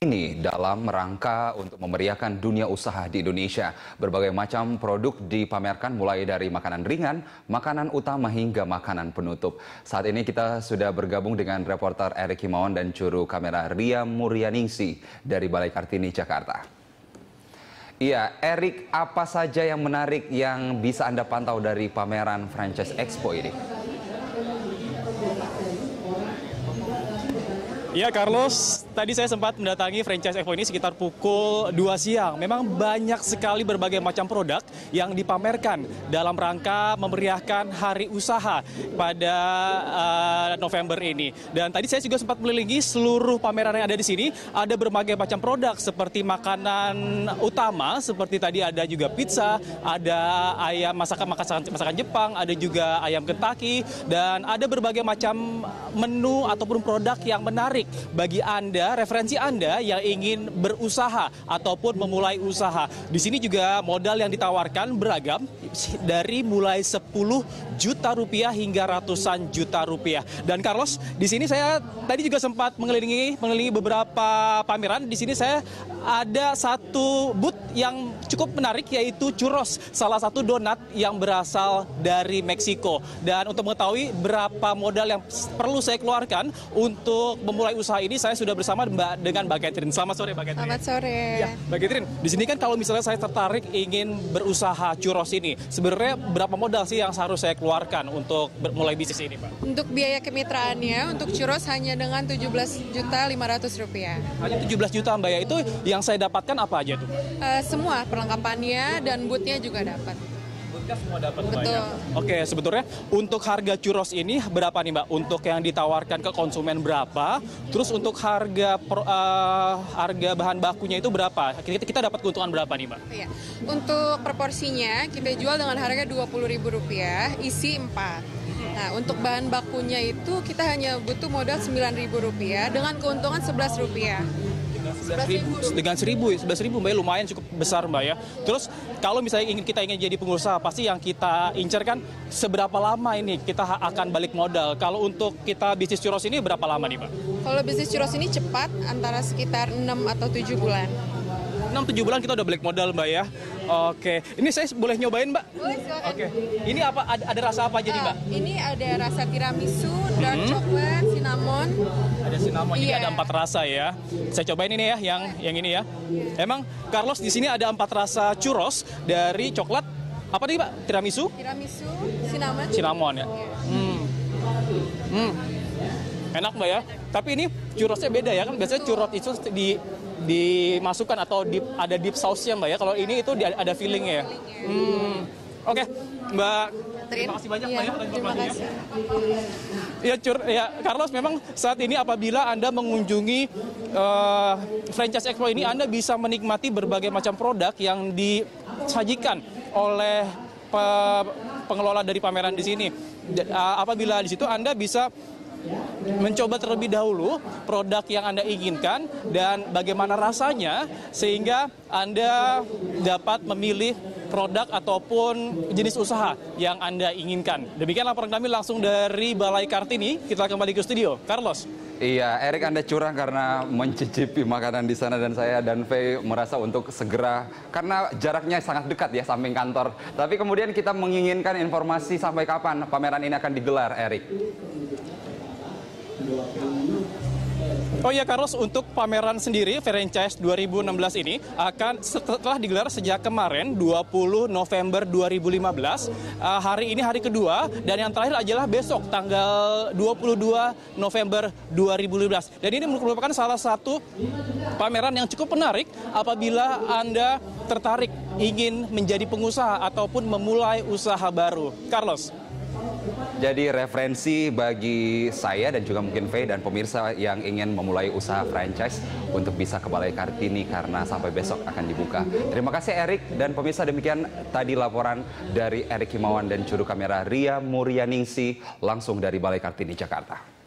ini dalam rangka untuk memeriahkan dunia usaha di Indonesia. Berbagai macam produk dipamerkan mulai dari makanan ringan, makanan utama hingga makanan penutup. Saat ini kita sudah bergabung dengan reporter Erik Himawan dan juru kamera Ria Muryaningsi dari Balai Kartini, Jakarta. Iya, Erik, apa saja yang menarik yang bisa Anda pantau dari pameran Franchise Expo ini? Ya Carlos, tadi saya sempat mendatangi franchise Expo ini sekitar pukul 2 siang. Memang banyak sekali berbagai macam produk yang dipamerkan dalam rangka memeriahkan hari usaha pada uh, November ini. Dan tadi saya juga sempat melilingi seluruh pameran yang ada di sini. Ada berbagai macam produk seperti makanan utama, seperti tadi ada juga pizza, ada ayam masakan masakan masakan Jepang, ada juga ayam Kentucky, dan ada berbagai macam menu ataupun produk yang menarik menarik bagi Anda, referensi Anda yang ingin berusaha ataupun memulai usaha. Di sini juga modal yang ditawarkan beragam dari mulai 10 juta rupiah hingga ratusan juta rupiah. Dan Carlos, di sini saya tadi juga sempat mengelilingi mengelilingi beberapa pameran. Di sini saya ada satu booth yang cukup menarik yaitu churros, salah satu donat yang berasal dari Meksiko. Dan untuk mengetahui berapa modal yang perlu saya keluarkan untuk memulai usaha ini, saya sudah bersama Mbak dengan Mbak Catherine. Selamat sore Mbak Catherine. Selamat sore. Ya, Mbak Catherine, di sini kan kalau misalnya saya tertarik ingin berusaha churros ini, sebenarnya berapa modal sih yang harus saya keluarkan untuk mulai bisnis ini, Pak? Untuk biaya kemitraannya, untuk churros hanya dengan 17 juta 500 rupiah. Hanya 17 juta Mbak ya, itu yang saya dapatkan apa aja tuh? Uh, semua perlengkapannya dan bootnya juga dapat. Semua dapat Betul. ya? Oke, sebetulnya untuk harga churros ini berapa nih Mbak? Untuk yang ditawarkan ke konsumen berapa? Terus untuk harga per, uh, harga bahan bakunya itu berapa? Kita, kita dapat keuntungan berapa nih Mbak? Iya. Untuk proporsinya kita jual dengan harga Rp20.000, isi 4. Nah, untuk bahan bakunya itu kita hanya butuh modal Rp9.000 dengan keuntungan Rp11 dengan seribu, sebelas ribu mbak ya, lumayan cukup besar mbak ya. Terus kalau misalnya ingin kita ingin jadi pengusaha, pasti yang kita incar kan seberapa lama ini kita akan balik modal. Kalau untuk kita bisnis churros ini berapa lama nih mbak? Kalau bisnis churros ini cepat, antara sekitar 6 atau 7 bulan. 6-7 bulan kita udah balik modal mbak ya. Oke, ini saya boleh nyobain mbak? Boleh silakan. Oke, ini apa ada, ada rasa apa jadi mbak? Uh, ini ada rasa tiramisu, dark hmm. coklat, cinnamon. Ada cinnamon, yeah. ini ada empat rasa ya. Saya cobain ini ya, yang yang ini ya. Emang Carlos di sini ada empat rasa churros dari coklat apa nih pak? Tiramisu? Tiramisu, cinnamon. Cinnamon ya. Hmm. Hmm. Enak mbak ya. Tapi ini churrosnya beda ya kan biasanya churros itu di dimasukkan atau dip, ada deep sauce-nya Mbak ya. Kalau ini itu di, ada feelingnya ya. Hmm. Oke, okay. Mbak. Terima kasih banyak Mbak ya Terima kasih. Ya, cur, ya Carlos memang saat ini apabila Anda mengunjungi uh, franchise expo ini Anda bisa menikmati berbagai macam produk yang disajikan oleh pe, pengelola dari pameran di sini. Uh, apabila di situ Anda bisa mencoba terlebih dahulu produk yang Anda inginkan dan bagaimana rasanya sehingga Anda dapat memilih produk ataupun jenis usaha yang Anda inginkan. Demikian laporan kami langsung dari Balai Kartini. Kita kembali ke studio. Carlos. Iya, Erik Anda curang karena mencicipi makanan di sana dan saya dan Faye merasa untuk segera karena jaraknya sangat dekat ya samping kantor. Tapi kemudian kita menginginkan informasi sampai kapan pameran ini akan digelar, Erik. Oh ya Carlos, untuk pameran sendiri franchise 2016 ini akan setelah digelar sejak kemarin 20 November 2015. Uh, hari ini hari kedua dan yang terakhir adalah besok tanggal 22 November 2015. Dan ini merupakan salah satu pameran yang cukup menarik apabila Anda tertarik ingin menjadi pengusaha ataupun memulai usaha baru. Carlos. Jadi referensi bagi saya dan juga mungkin Faye dan pemirsa yang ingin memulai usaha franchise untuk bisa ke Balai Kartini karena sampai besok akan dibuka. Terima kasih Erik dan pemirsa demikian tadi laporan dari Erik Himawan dan juru kamera Ria Muryaningsi langsung dari Balai Kartini Jakarta.